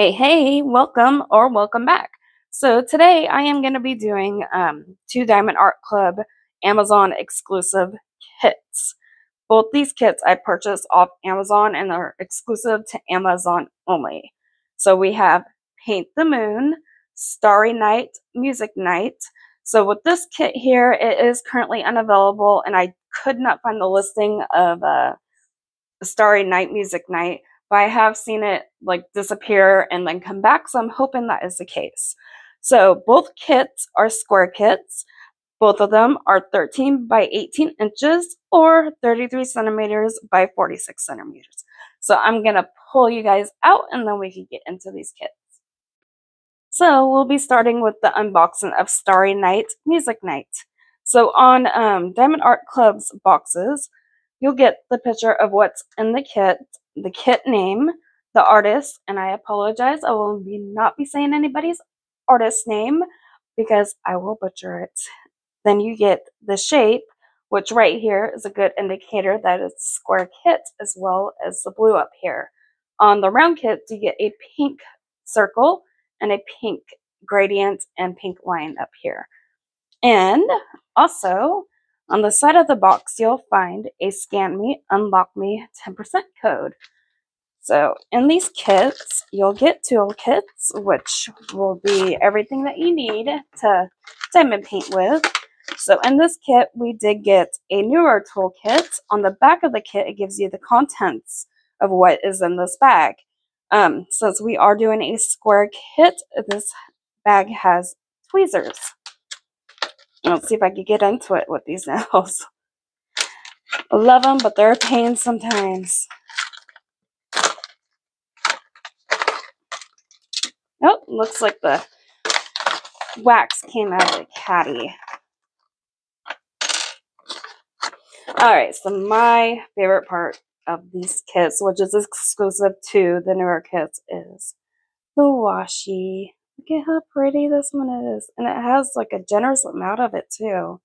Hey, hey, welcome or welcome back. So today I am going to be doing um, two Diamond Art Club Amazon exclusive kits. Both these kits I purchased off Amazon and are exclusive to Amazon only. So we have Paint the Moon, Starry Night, Music Night. So with this kit here, it is currently unavailable and I could not find the listing of uh, Starry Night, Music Night but I have seen it like disappear and then come back. So I'm hoping that is the case. So both kits are square kits. Both of them are 13 by 18 inches or 33 centimeters by 46 centimeters. So I'm going to pull you guys out and then we can get into these kits. So we'll be starting with the unboxing of Starry Night Music Night. So on um, Diamond Art Club's boxes, you'll get the picture of what's in the kit the kit name, the artist, and I apologize. I will be not be saying anybody's artist name because I will butcher it. Then you get the shape, which right here is a good indicator that it's a square kit as well as the blue up here. On the round kit, you get a pink circle and a pink gradient and pink line up here. And also, on the side of the box, you'll find a Scan Me, Unlock Me 10% code. So in these kits, you'll get tool kits, which will be everything that you need to diamond paint with. So in this kit, we did get a newer toolkit. On the back of the kit, it gives you the contents of what is in this bag. Um, since we are doing a square kit, this bag has tweezers. Let's see if I can get into it with these nails. I love them, but they're a pain sometimes. Oh, looks like the wax came out of the caddy. Alright, so my favorite part of these kits, which is exclusive to the newer kits, is the washi. Look at how pretty this one is. And it has like a generous amount of it too.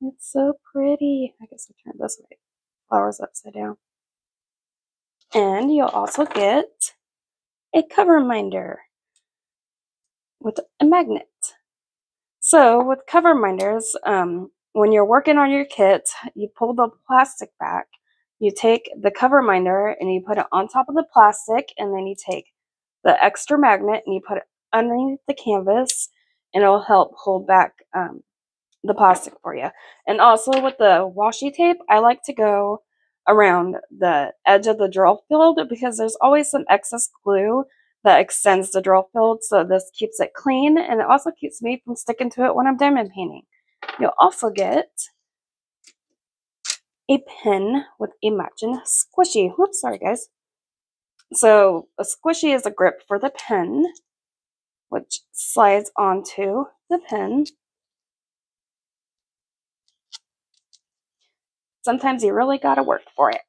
It's so pretty. I guess I turn this way. Flowers upside down. And you'll also get a cover minder with a magnet. So with cover minders, um, when you're working on your kit, you pull the plastic back, you take the cover minder and you put it on top of the plastic and then you take the extra magnet and you put it underneath the canvas and it'll help hold back um, the plastic for you. And also with the washi tape, I like to go around the edge of the drill field because there's always some excess glue that extends the drill field so this keeps it clean and it also keeps me from sticking to it when I'm diamond painting. You'll also get a pen with a matching squishy. Whoops, sorry guys. So a squishy is a grip for the pen which slides onto the pen. Sometimes you really got to work for it.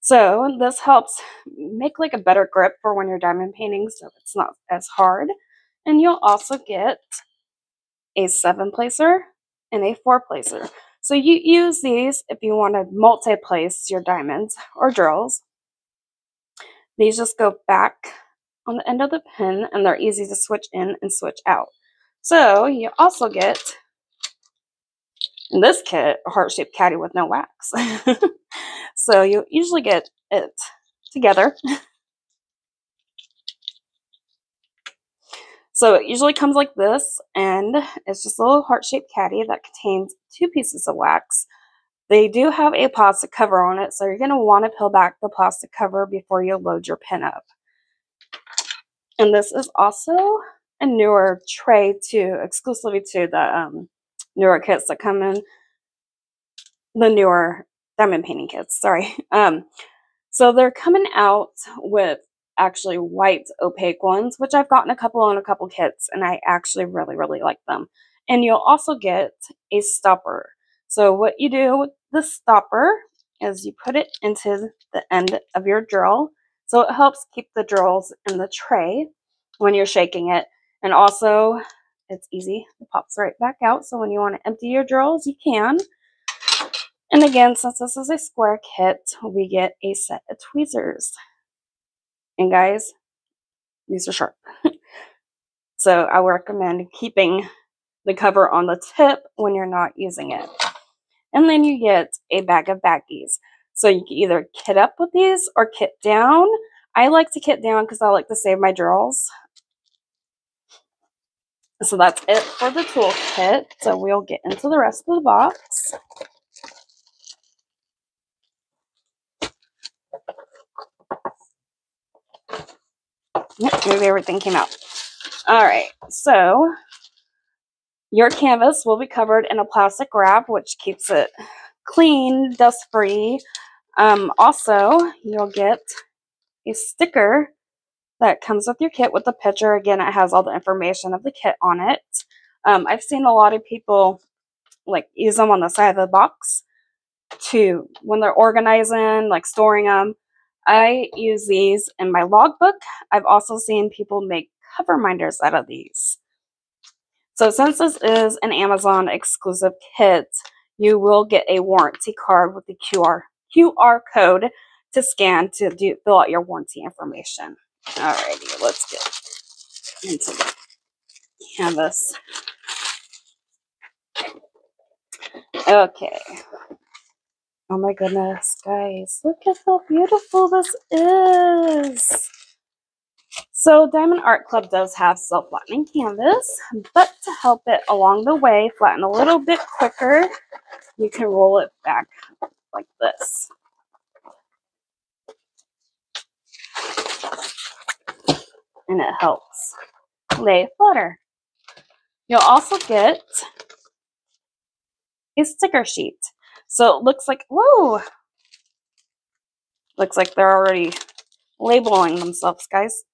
So this helps make like a better grip for when you're diamond painting so it's not as hard. And you'll also get a seven placer and a four placer. So you use these if you want to multi-place your diamonds or drills. These just go back on the end of the pin and they're easy to switch in and switch out. So you also get, in this kit, a heart-shaped caddy with no wax. so you usually get it together. So it usually comes like this, and it's just a little heart-shaped caddy that contains two pieces of wax. They do have a plastic cover on it, so you're going to want to peel back the plastic cover before you load your pin up. And this is also a newer tray to exclusively to the um, newer kits that come in the newer diamond painting kits. Sorry. Um, so they're coming out with actually white opaque ones, which I've gotten a couple on a couple kits, and I actually really, really like them. And you'll also get a stopper. So what you do with the stopper is you put it into the end of your drill so it helps keep the drills in the tray when you're shaking it. And also, it's easy. It pops right back out. So when you want to empty your drills, you can. And again, since this is a square kit, we get a set of tweezers. And guys, These are sharp. so I recommend keeping the cover on the tip when you're not using it. And then you get a bag of baggies. So you can either kit up with these or kit down. I like to kit down because I like to save my drills. So that's it for the toolkit. So we'll get into the rest of the box. Yep, maybe everything came out. All right, so your canvas will be covered in a plastic wrap, which keeps it clean, dust-free. Um, also, you'll get a sticker that comes with your kit with the picture. Again, it has all the information of the kit on it. Um, I've seen a lot of people like use them on the side of the box to when they're organizing, like storing them. I use these in my logbook. I've also seen people make cover minders out of these. So since this is an Amazon exclusive kit, you will get a warranty card with the QR QR code to scan to do, fill out your warranty information. Alrighty, let's get into the canvas. Okay. Oh my goodness, guys, look at how beautiful this is. So Diamond Art Club does have self-flattening canvas, but to help it along the way, flatten a little bit quicker, you can roll it back like this. And it helps lay flutter. You'll also get a sticker sheet. So it looks like, whoa, looks like they're already labeling themselves, guys.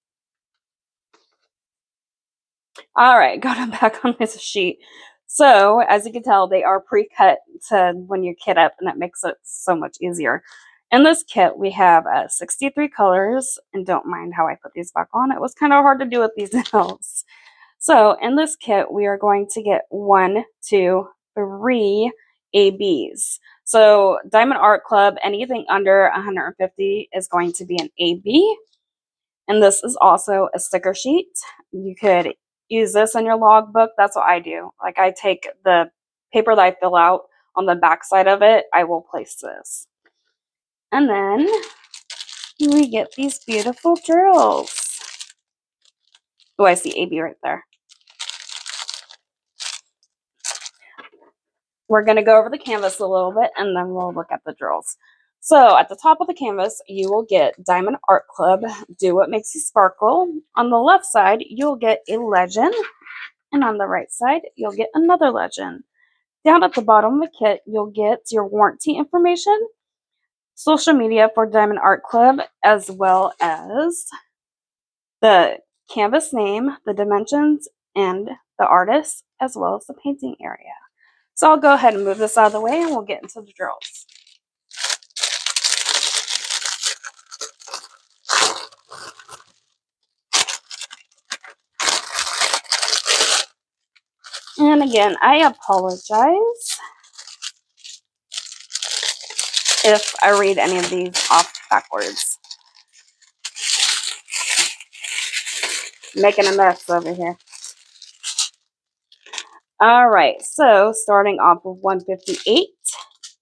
All right, going back on this sheet. So as you can tell, they are pre-cut to when you kit up and that makes it so much easier. In this kit, we have uh, 63 colors, and don't mind how I put these back on. It was kind of hard to do with these nails. So in this kit, we are going to get one, two, three ABs. So Diamond Art Club, anything under 150 is going to be an AB. And this is also a sticker sheet. You could use this in your logbook. That's what I do. Like I take the paper that I fill out on the back side of it, I will place this. And then we get these beautiful drills. Oh, I see AB right there. We're going to go over the canvas a little bit and then we'll look at the drills. So at the top of the canvas, you will get Diamond Art Club, Do What Makes You Sparkle. On the left side, you'll get a legend. And on the right side, you'll get another legend. Down at the bottom of the kit, you'll get your warranty information, social media for Diamond Art Club, as well as the canvas name, the dimensions, and the artist, as well as the painting area. So I'll go ahead and move this out of the way and we'll get into the drills. And again, I apologize if I read any of these off backwards. Making a mess over here. All right, so starting off with 158,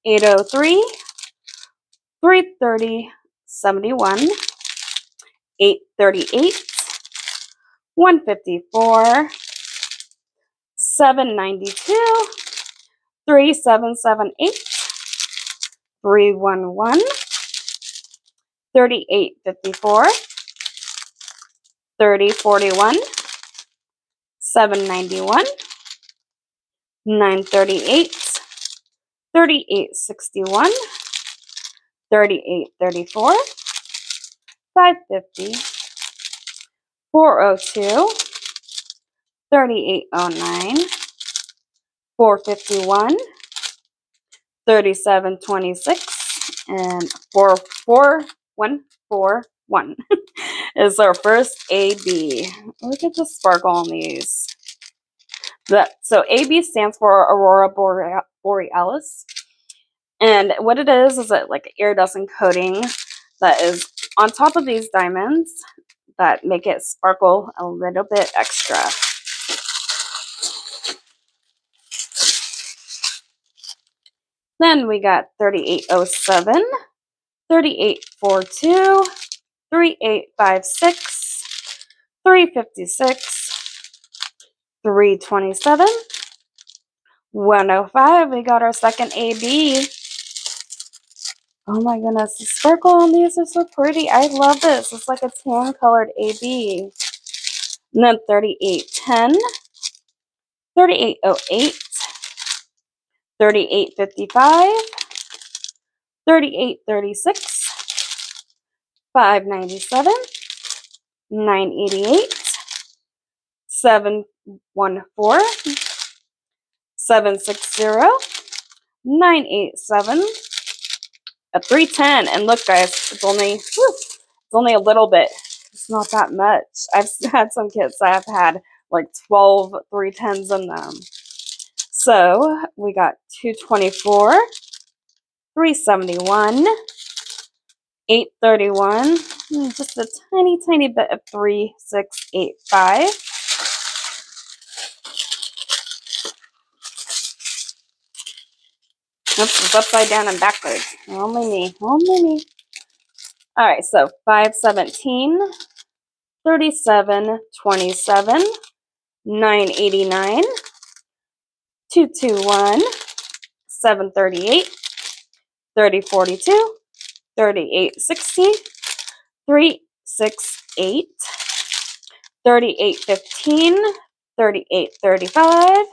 803, 330, 71, 838, 154, 792, 3778, 311, 3854, 3041, 791, 938, 3861, 3834, 550, 402, 3809, 451, 3726, and 44141 is our first AB. Look at the sparkle on these. The, so AB stands for Aurora Borealis. And what it is is that like iridescent coating that is on top of these diamonds that make it sparkle a little bit extra. Then we got 3807, 3842, 3856, 356, 327, 105. We got our second AB. Oh my goodness, the sparkle on these are so pretty. I love this. It's like a tan colored AB. And then 3810, 3808, 3855, 3836, 597, 988, 714, 760, 987, a 310. And look, guys, it's only whew, it's only a little bit. It's not that much. I've had some kits that have had like 12 310s in them. So we got 224, 371, 831, hmm, just a tiny, tiny bit of 3685. Oops, it's upside down and backwards. Only me. Only me. All right, so 517, 37, 27, 989, 221, 738, 3042, 3860, 368, 3815, 3835,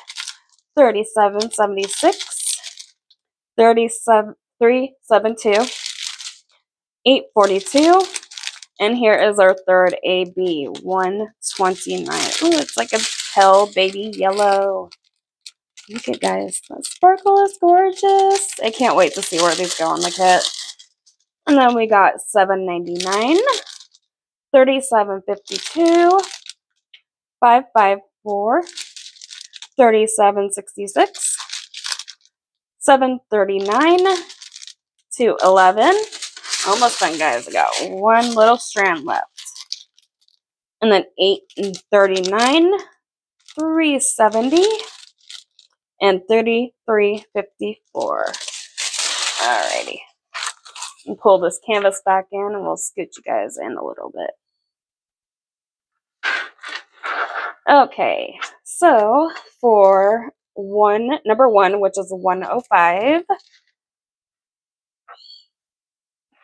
3776, 372, 842, and here is our third AB, 129. Ooh, it's like a pale baby yellow. Look at guys, that sparkle is gorgeous. I can't wait to see where these go on the kit. And then we got 799, 3752, 554, 3766, 739 to 11. Almost done, guys. I got one little strand left. And then 8 and 39, 370, and 3354. Alrighty. And pull this canvas back in and we'll scoot you guys in a little bit. Okay, so for one, number one, which is 105.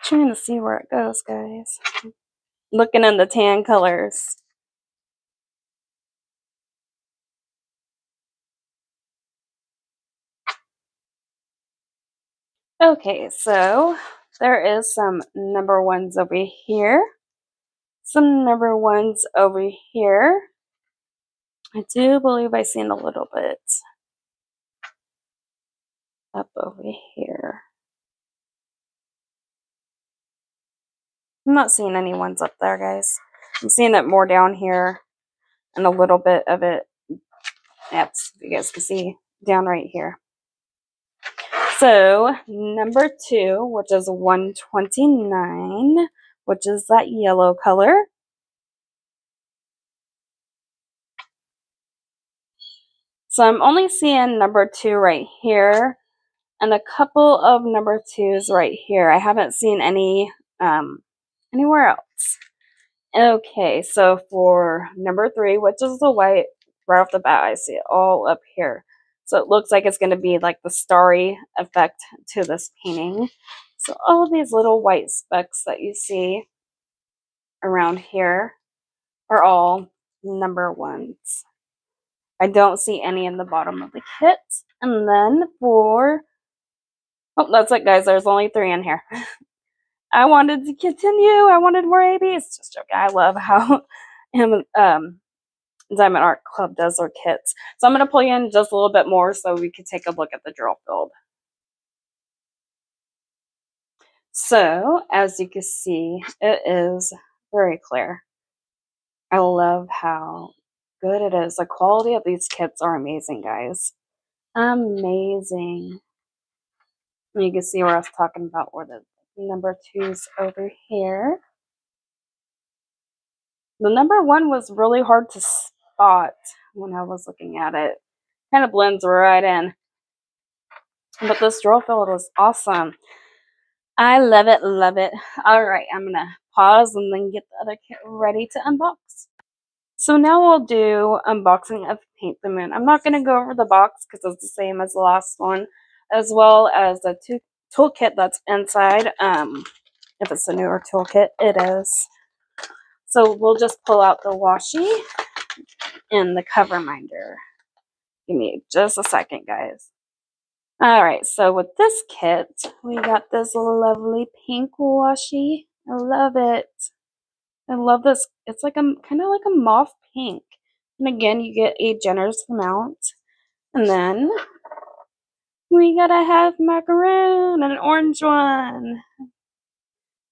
Trying to see where it goes, guys. Looking in the tan colors. Okay, so there is some number ones over here. Some number ones over here. I do believe I seen a little bit up over here. I'm not seeing any ones up there, guys. I'm seeing it more down here and a little bit of it. That's, you guys can see down right here. So, number two, which is 129, which is that yellow color. So I'm only seeing number two right here and a couple of number twos right here. I haven't seen any um, anywhere else. Okay, so for number three, which is the white, right off the bat, I see it all up here. So it looks like it's going to be like the starry effect to this painting. So all of these little white specks that you see around here are all number ones. I don't see any in the bottom of the kit. And then for Oh, that's it, guys. There's only three in here. I wanted to continue. I wanted more ABs. Just joking. I love how um, Diamond Art Club does their kits. So I'm going to pull you in just a little bit more so we can take a look at the drill field. So, as you can see, it is very clear. I love how good it is. The quality of these kits are amazing, guys. Amazing. You can see where I was talking about where the number two's over here. The number one was really hard to spot when I was looking at it. Kind of blends right in. But this drill field was awesome. I love it, love it. All right, I'm going to pause and then get the other kit ready to unbox. So now we'll do unboxing of Paint the Moon. I'm not going to go over the box because it's the same as the last one, as well as the two toolkit that's inside. Um, if it's a newer toolkit, it is. So we'll just pull out the washi and the cover minder. Give me just a second, guys. All right, so with this kit, we got this lovely pink washi. I love it. I love this. It's like a kind of like a mauve pink. And again, you get a generous amount. And then we got a half macaroon and an orange one.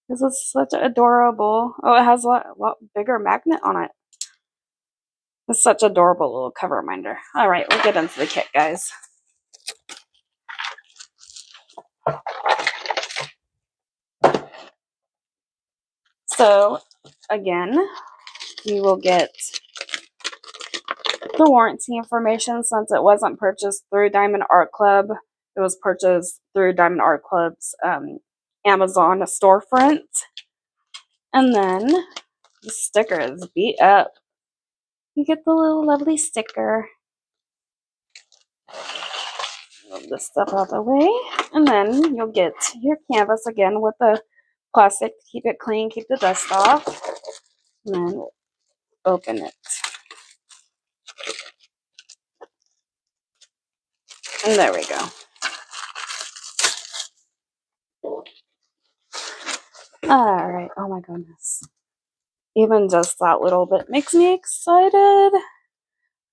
This is such adorable. Oh, it has a lot, a lot bigger magnet on it. It's such adorable little cover reminder. All right, we'll get into the kit, guys. So, again, you will get the warranty information since it wasn't purchased through Diamond Art Club. It was purchased through Diamond Art Club's um, Amazon storefront. And then the sticker is beat up. You get the little lovely sticker. Move this stuff out of the way. And then you'll get your canvas again with the plastic to keep it clean, keep the dust off. And then open it. And there we go. All right. Oh my goodness. Even just that little bit makes me excited.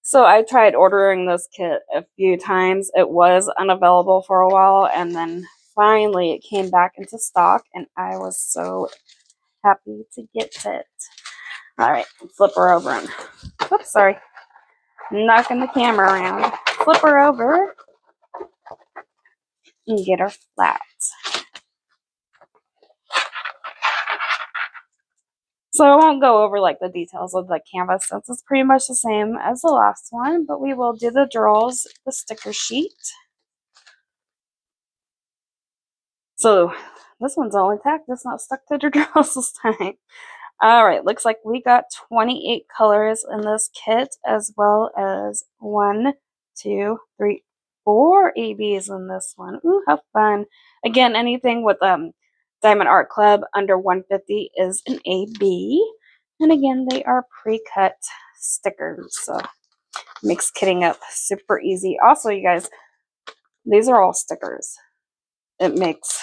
So I tried ordering this kit a few times. It was unavailable for a while and then finally it came back into stock and I was so happy to get it. All right, flip her over and, oops, sorry, knocking the camera around. Flip her over and get her flat. So I won't go over like the details of the canvas since it's pretty much the same as the last one, but we will do the drawers, the sticker sheet. So this one's all intact. It's not stuck to the drawers this time. All right, looks like we got 28 colors in this kit as well as one, two, three, four ABs in this one. Ooh, how fun. Again, anything with um Diamond Art Club under 150 is an AB. And again, they are pre-cut stickers. So makes kitting up super easy. Also, you guys, these are all stickers. It makes,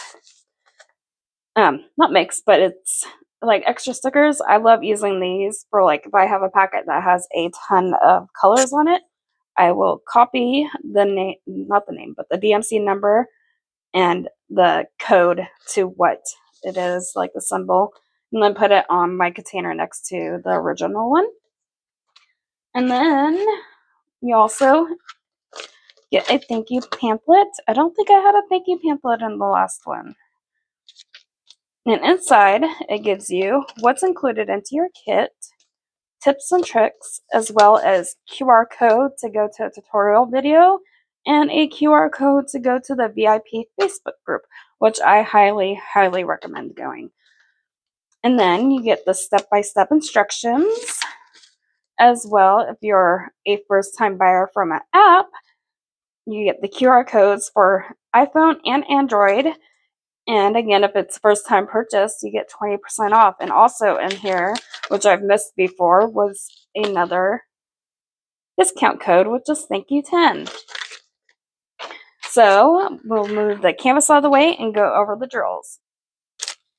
um, not makes, but it's like extra stickers. I love using these for like if I have a packet that has a ton of colors on it, I will copy the name, not the name, but the DMC number and the code to what it is, like the symbol, and then put it on my container next to the original one. And then you also get a thank you pamphlet. I don't think I had a thank you pamphlet in the last one. And inside, it gives you what's included into your kit, tips and tricks, as well as QR code to go to a tutorial video and a QR code to go to the VIP Facebook group, which I highly, highly recommend going. And then you get the step-by-step instructions as well. If you're a first-time buyer from an app, you get the QR codes for iPhone and Android. And again, if it's first time purchase, you get 20% off. And also in here, which I've missed before, was another discount code, which is thank you 10. So we'll move the canvas out of the way and go over the drills.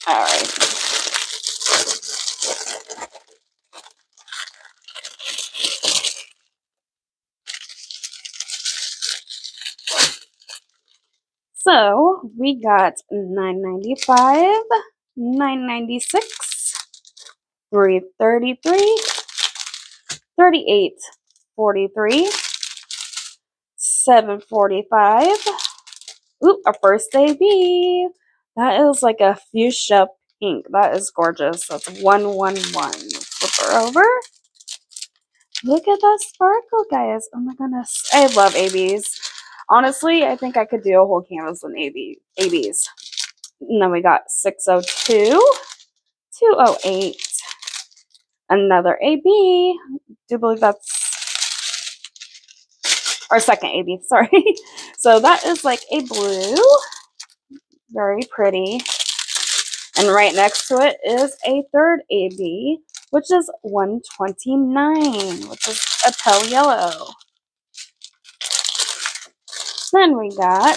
All right. So we got 995, 996, 333, 38, 43, 745. Ooh, a first AB. That is like a fuchsia pink. That is gorgeous. That's 111. Flip paper over. Look at that sparkle, guys. Oh my goodness. I love ABs. Honestly, I think I could do a whole canvas on AB, ABs. And then we got 602, 208, another AB. I do believe that's our second AB, sorry. so that is like a blue. Very pretty. And right next to it is a third AB, which is 129, which is a pale yellow. Then we got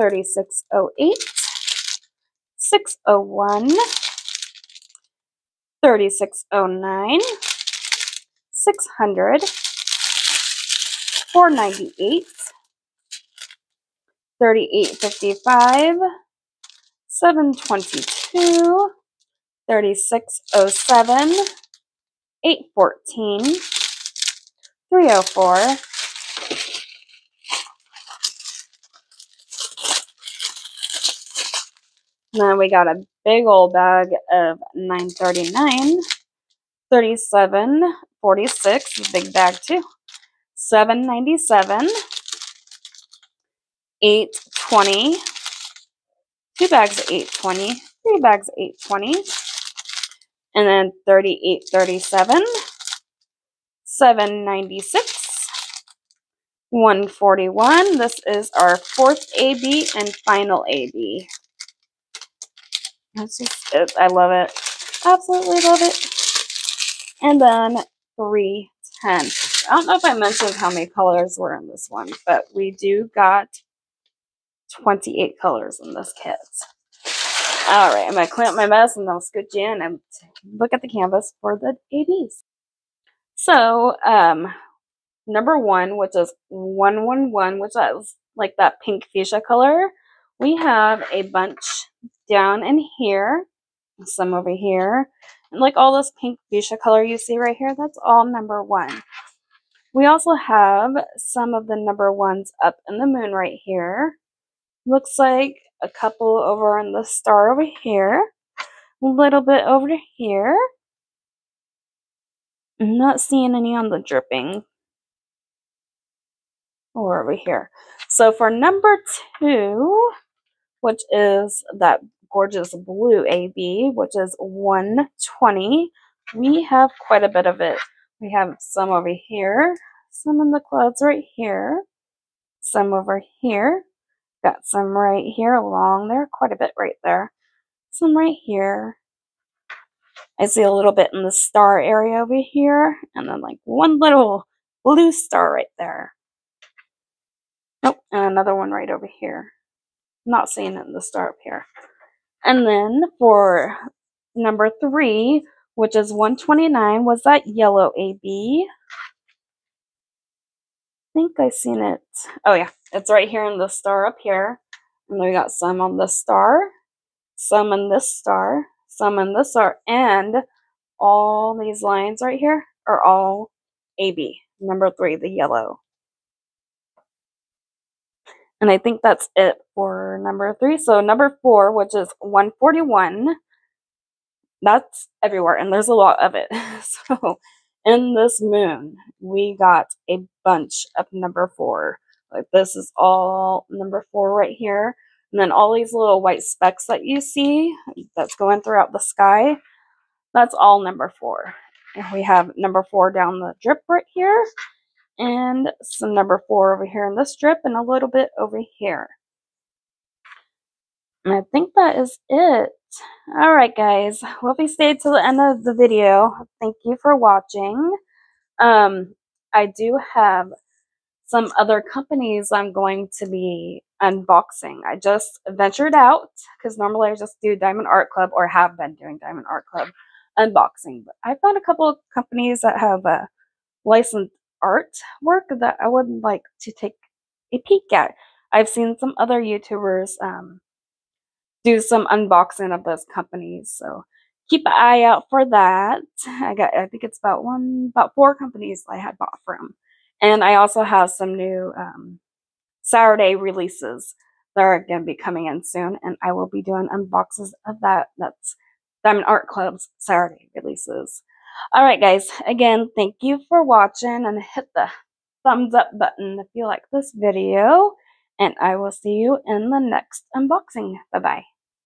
3608, 601, 3609, 600, 498, 3855, 722, 3607, 814, 304, then we got a big old bag of 939, 37, 46, big bag too. 797 820 two bags of 820 three bags of 820 and then 3837 796 141 this is our fourth AB and final AB that's just it. I love it. Absolutely love it. And then 310 I don't know if I mentioned how many colors were in this one, but we do got 28 colors in this kit. All right, I'm going to clean up my mess and I'll scoot in and look at the canvas for the ABs. So, um, number one, which is 111, which is like that pink fuchsia color, we have a bunch down in here, some over here, and like all this pink fuchsia color you see right here, that's all number one. We also have some of the number ones up in the moon right here. Looks like a couple over on the star over here. A little bit over here. I'm not seeing any on the dripping. Oh, or over here. So for number two, which is that gorgeous blue AB, which is 120, we have quite a bit of it. We have some over here, some in the clouds right here, some over here, got some right here along there, quite a bit right there, some right here. I see a little bit in the star area over here, and then like one little blue star right there. Nope, and another one right over here. Not seeing it in the star up here. And then for number three, which is 129, was that yellow AB I think I seen it. Oh yeah, it's right here in the star up here. And we got some on this star, some in this star, some in this star, and all these lines right here are all AB, number three, the yellow. And I think that's it for number three. So number four, which is 141, that's everywhere, and there's a lot of it. So in this moon, we got a bunch of number four. Like this is all number four right here. And then all these little white specks that you see that's going throughout the sky, that's all number four. And we have number four down the drip right here and some number four over here in this strip and a little bit over here. And I think that is it. Alright guys, well if you stayed till the end of the video, thank you for watching. Um, I do have some other companies I'm going to be unboxing. I just ventured out because normally I just do Diamond Art Club or have been doing Diamond Art Club unboxing. But I found a couple of companies that have uh, licensed art work that I would like to take a peek at. I've seen some other YouTubers um, do some unboxing of those companies. So keep an eye out for that. I got, I think it's about one, about four companies I had bought from. And I also have some new um, Saturday releases that are going to be coming in soon. And I will be doing unboxes of that. That's Diamond Art Club's Saturday releases. Alright guys, again, thank you for watching and hit the thumbs up button if you like this video. And I will see you in the next unboxing. Bye-bye.